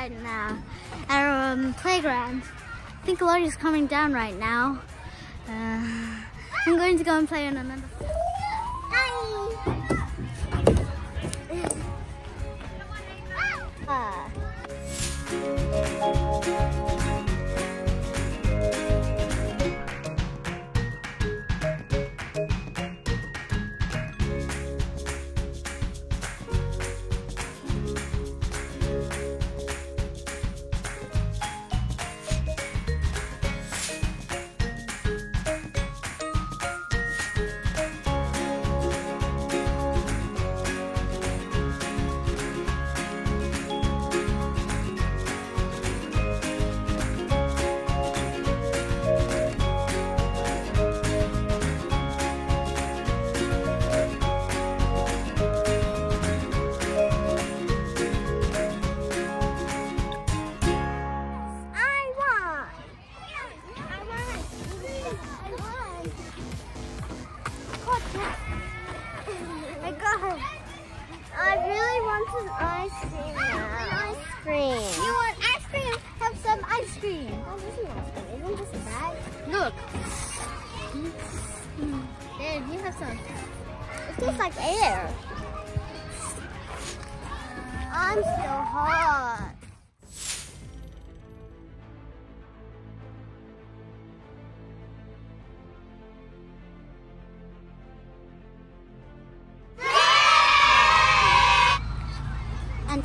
right now at our um, playground. I think Lori's coming down right now. Uh, I'm going to go and play on another. Want ice cream now. ice cream. You want ice cream? Have some ice cream. Oh, this is ice cream. Isn't this a bag? Look. There, you have some. It tastes like air. I'm so hot.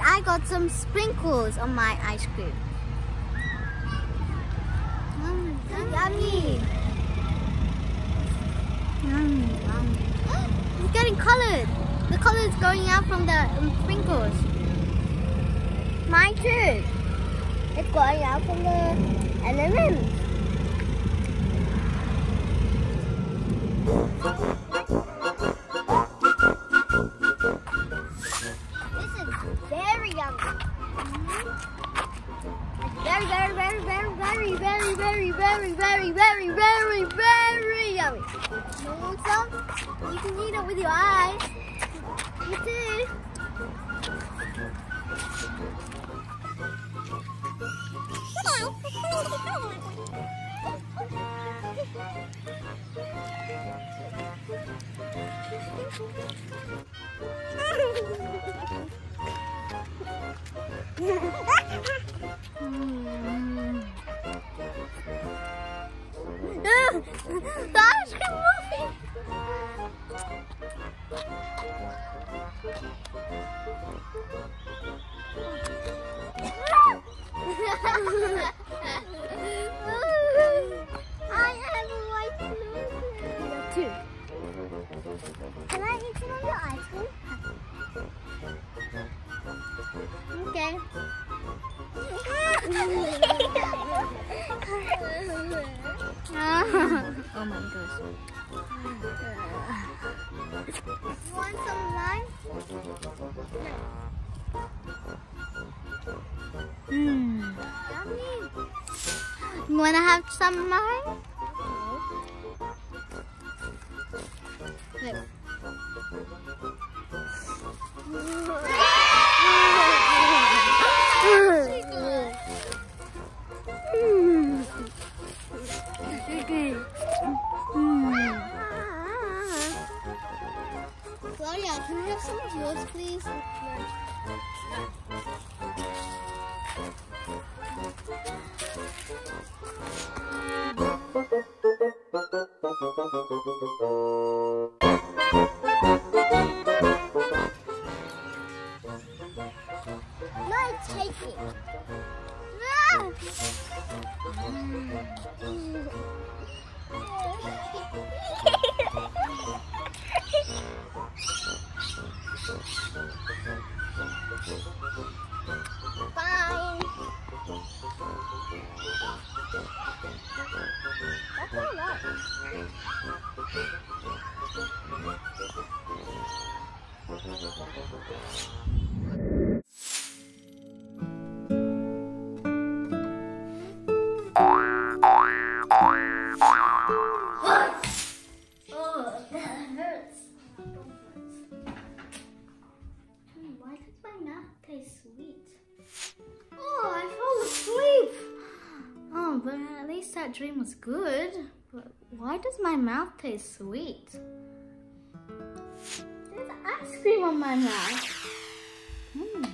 I got some sprinkles on my ice cream. Mm, yummy. Yummy, yummy. It's getting colored. The color is going out from the um, sprinkles. Mine too. It's going out from the M&Ms. Very, very, very, very, very, yummy. You want some? You can eat it with your eyes. You too. the mm. Daar is oh my gosh. Want some mine? Mmm. Yummy. You wanna have some of Oh yeah, can we have some juice, please? Taking. Ah! Fine. Dream was good, but why does my mouth taste sweet? There's ice cream on my mouth. Mm.